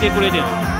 見てくれてん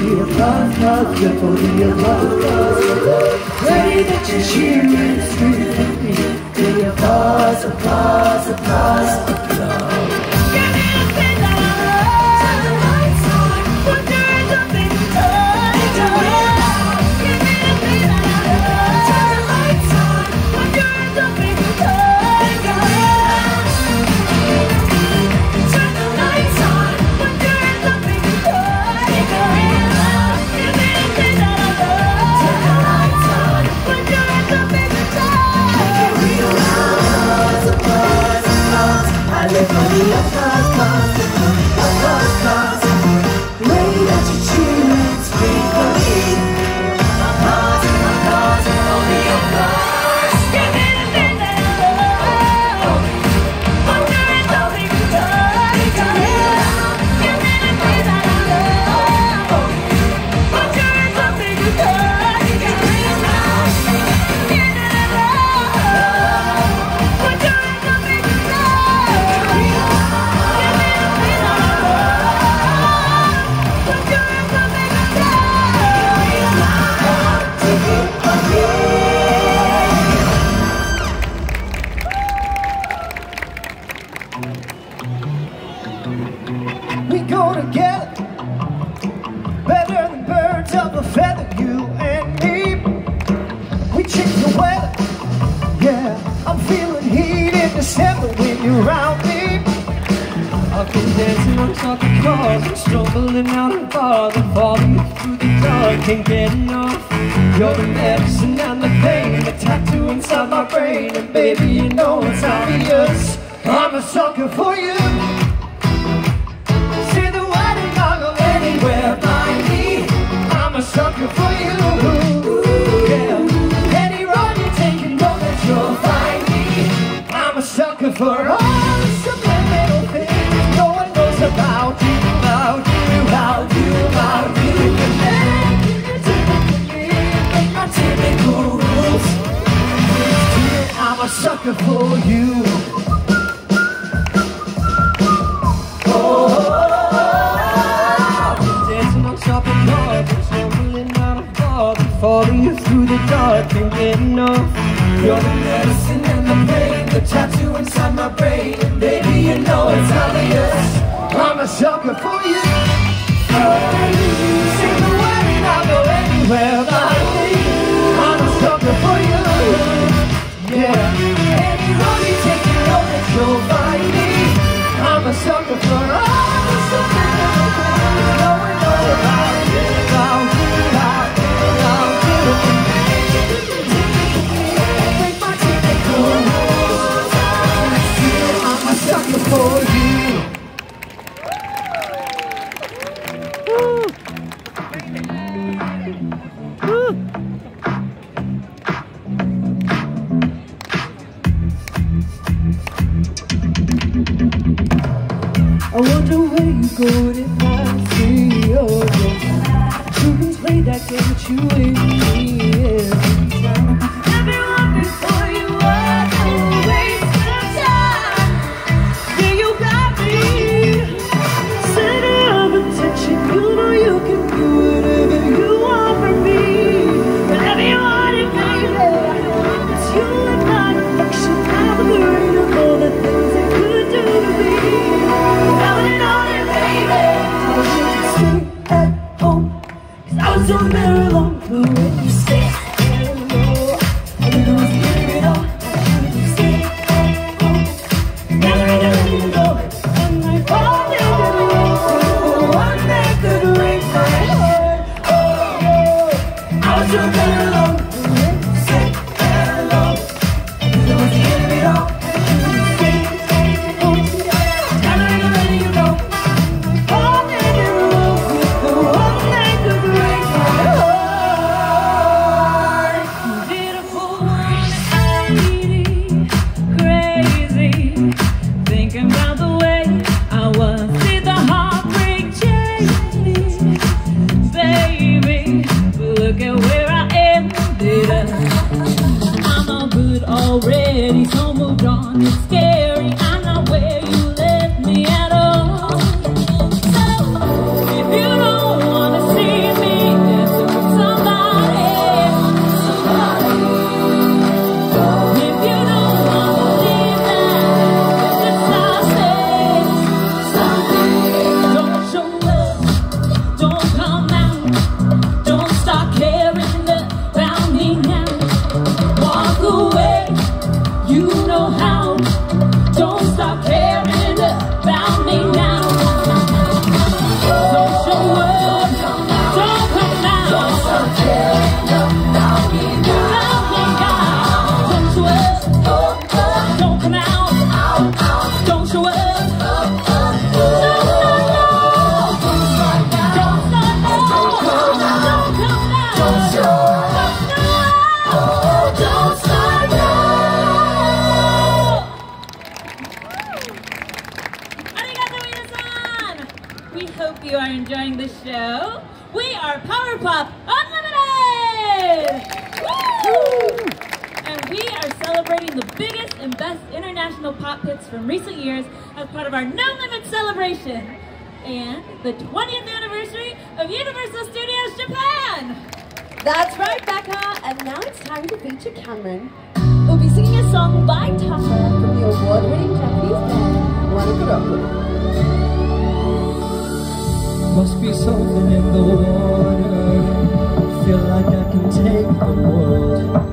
your love, love, for your love, love. Pray that you hear and speak. I'm feeling heat in December when you're around me. I've been dancing on top of cars and stumbling out of bars and falling through the dark. Can't get enough. You're the medicine and the pain, the tattoo inside my brain. And baby, you know it's obvious. I'm a sucker for you. Say the wedding, I'll go anywhere by me. I'm a sucker for you. you Look at where celebrating the biggest and best international pop hits from recent years as part of our No Limit celebration and the 20th anniversary of Universal Studios Japan. That's right, Becca, and now it's time to feature Cameron. We'll be singing a song by Tasha, from the award-winning Japanese band, ONE OK ROCK. Must be something in the water Feel like I can take the world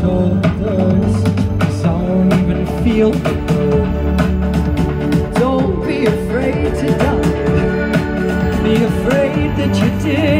shoulders. Cause I don't even feel the Don't be afraid to die. Be afraid that you did.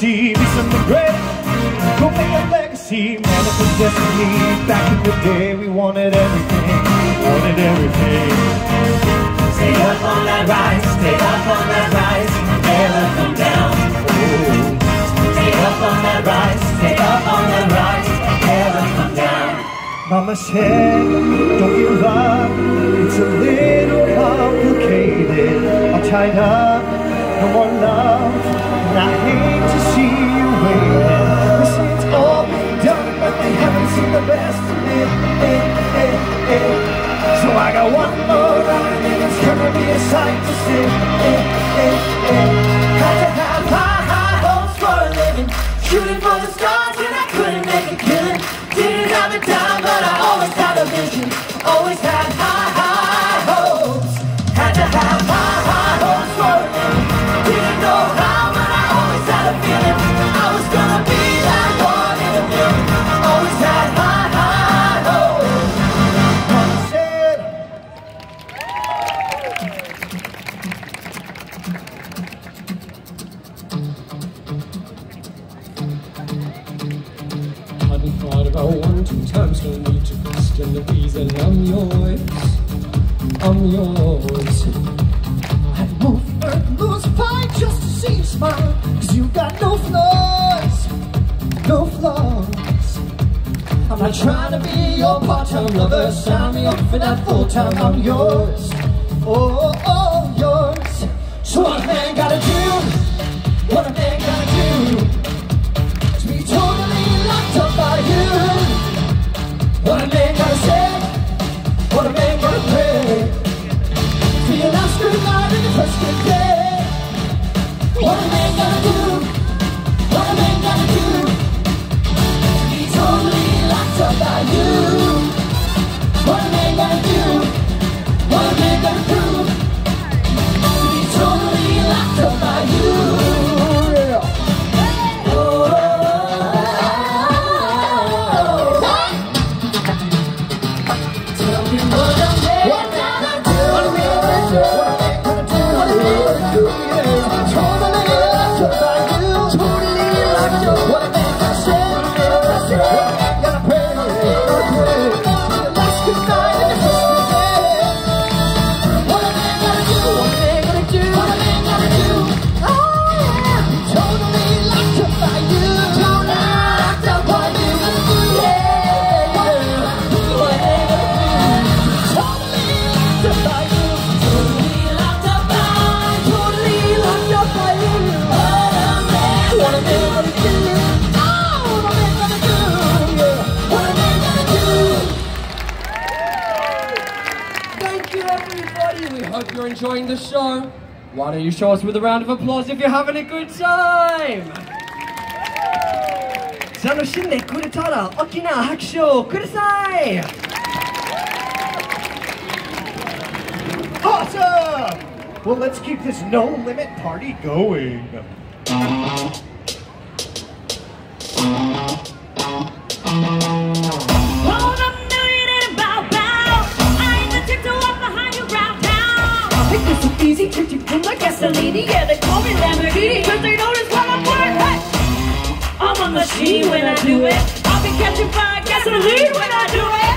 legacy, be something great. Go make a legacy, manifest destiny. Back in the day, we wanted everything, wanted everything. Stay up on that rise, stay up on that rise, never come down. Oh. Stay up on that rise, stay up on that rise, never come down. Mama said, don't give up, it's a little complicated. I'm tie up, no more love, and I hate to the best of me. Hey, hey, hey. So I got one more ride and it's gonna be a sight to see. Hey, hey, hey. Had to have high, high hopes for a living, shooting for the stars. Hoje eu meus. enjoying the show, why don't you show us with a round of applause if you're having a good time? 楽しんでくれたら大きな拍手をください Awesome! Well, let's keep this no limit party going. cheesy, tricky, from the gasoline. Yeah, they call me Lamborghini, cause they notice what I'm worth. Hey! I'm a machine when I do it. I'll be catching fire gasoline when I do it.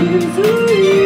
Misery.